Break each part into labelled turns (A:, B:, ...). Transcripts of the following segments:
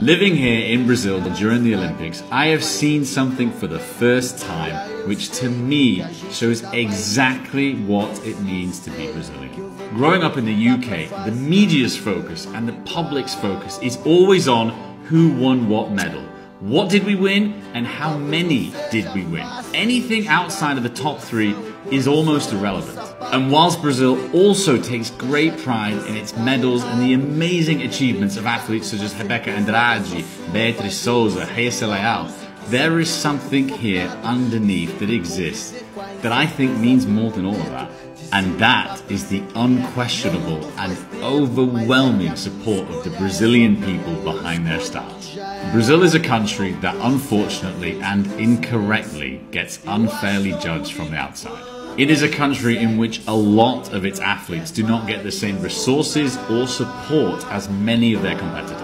A: Living here in Brazil during the Olympics, I have seen something for the first time which to me shows exactly what it means to be Brazilian. Growing up in the UK, the media's focus and the public's focus is always on who won what medal. What did we win and how many did we win? Anything outside of the top three is almost irrelevant. And whilst Brazil also takes great pride in its medals and the amazing achievements of athletes such as Rebeca Andrade, Beatriz Souza, Rayssa Leal, there is something here underneath that exists that I think means more than all of that. And that is the unquestionable and overwhelming support of the Brazilian people behind their stars. Brazil is a country that unfortunately and incorrectly gets unfairly judged from the outside. It is a country in which a lot of its athletes do not get the same resources or support as many of their competitors.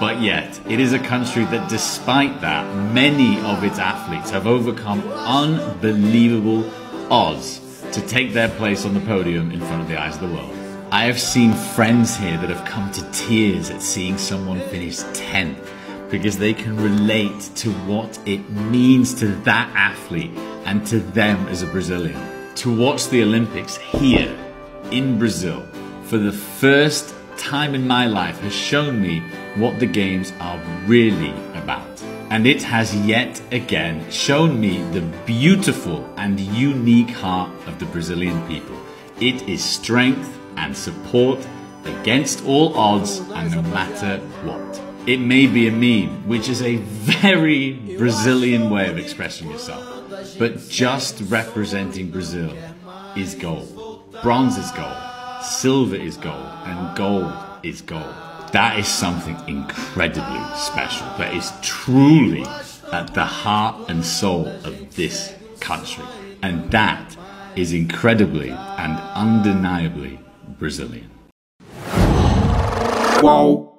A: But yet, it is a country that despite that, many of its athletes have overcome unbelievable odds to take their place on the podium in front of the eyes of the world. I have seen friends here that have come to tears at seeing someone finish 10th because they can relate to what it means to that athlete and to them as a Brazilian. To watch the Olympics here in Brazil for the first time in my life has shown me what the games are really. And it has yet again shown me the beautiful and unique heart of the Brazilian people. It is strength and support against all odds and no matter what. It may be a meme, which is a very Brazilian way of expressing yourself, but just representing Brazil is gold. Bronze is gold, silver is gold, and gold is gold. That is something incredibly special. That is truly at the heart and soul of this country. And that is incredibly and undeniably Brazilian.
B: Wow.